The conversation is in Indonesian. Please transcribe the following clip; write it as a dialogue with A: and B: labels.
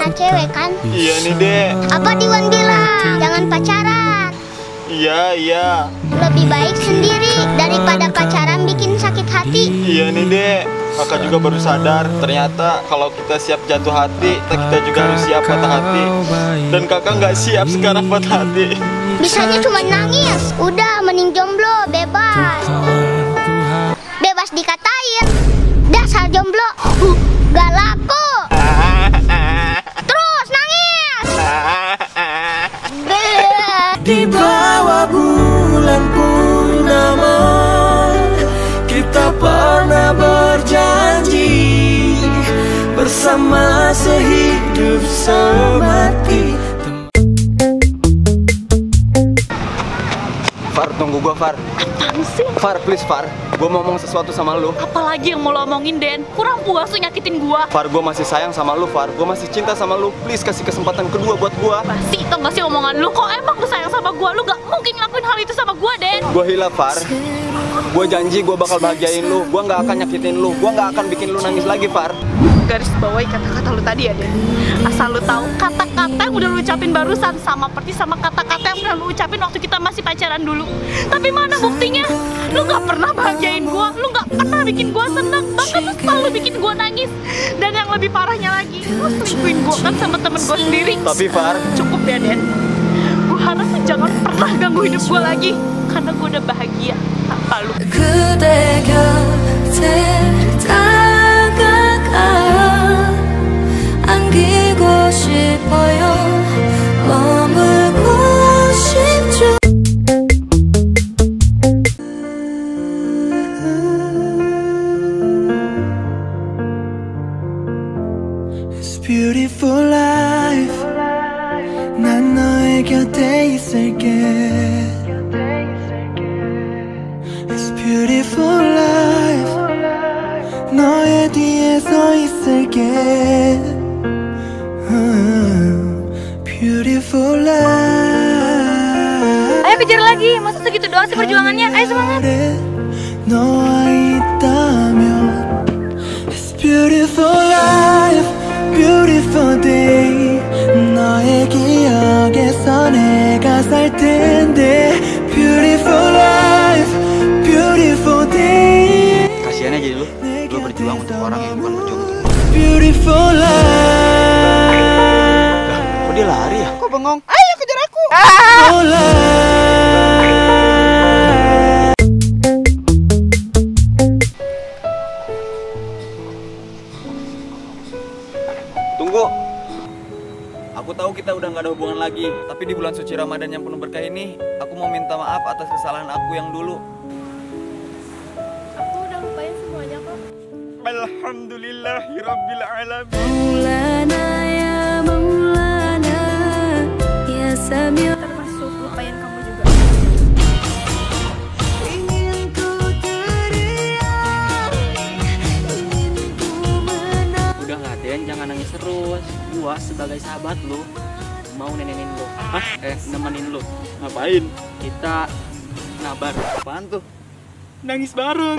A: anak cewek kan?
B: Iya nih dek.
A: Apa Diwan bilang? Jangan pacaran.
B: Iya iya.
A: Lebih baik sendiri daripada pacaran bikin sakit hati.
B: Iya nih dek. Kakak juga baru sadar ternyata kalau kita siap jatuh hati, kita juga harus siap patah hati. Dan kakak nggak siap sekarang patah hati.
A: Bisanya cuma nangis. Udah mending jomblo, bebas. Bebas dikatain. Dasar jomblo.
C: Di bawah bulan purnama. Kita pernah berjanji Bersama sehidup semati
D: gua Far.
E: Apaan sih?
D: Far, please Far. Gua mau ngomong sesuatu sama lu.
E: Apalagi yang mau lo omongin, Den? Kurang puas lu nyakitin gua.
D: Far, gua masih sayang sama lu, Far. Gua masih cinta sama lu. Please kasih kesempatan kedua buat gua.
E: Basi, tau gak sih omongan lu? Kok emang lu sayang sama gua? Lu gak mungkin ngelakuin itu sama gua, Den.
D: Gua hilaf, Far. Gua janji gua bakal bahagiain lu. Gua nggak akan nyakitin lu. Gua nggak akan bikin lu nangis lagi, Far.
E: Garis bawahi kata-kata lu tadi ya, Den. Asal lu tahu kata-kata yang udah lu ucapin barusan sama persis sama kata-kata yang udah lu ucapin waktu kita masih pacaran dulu. Tapi mana buktinya? Lu gak pernah bahagiain gua, lu gak pernah bikin gua senang, bahkan lu selalu bikin gua nangis. Dan yang lebih parahnya lagi, lu selingkuhin gua kan sama temen gua sendiri.
D: Tapi, Far,
E: Cukup ya, Den. Lu jangan pernah ganggu hidup gua lagi, karena gua udah bahagia tanpa lu.
C: It's beautiful life 곁에 있을게 It's beautiful life 너의 뒤에 서 있을게 음, Beautiful life
F: Ayo kejar lagi, masa segitu doang sih perjuangannya? Ayo semangat.
C: 너와 있다면 It's beautiful life, beautiful day as I
D: did. Aku tahu kita udah nggak ada hubungan lagi, tapi di bulan suci Ramadan yang penuh berkah ini, aku mau minta maaf atas kesalahan aku yang dulu.
F: Aku udah lupain semuanya kok.
B: Alhamdulillahirabbil alamin.
G: Gua sebagai sahabat lu mau nenenin lu. Hah? Eh, nemenin lu. Ngapain? Kita ngabar. Apaan tuh? Nangis bareng.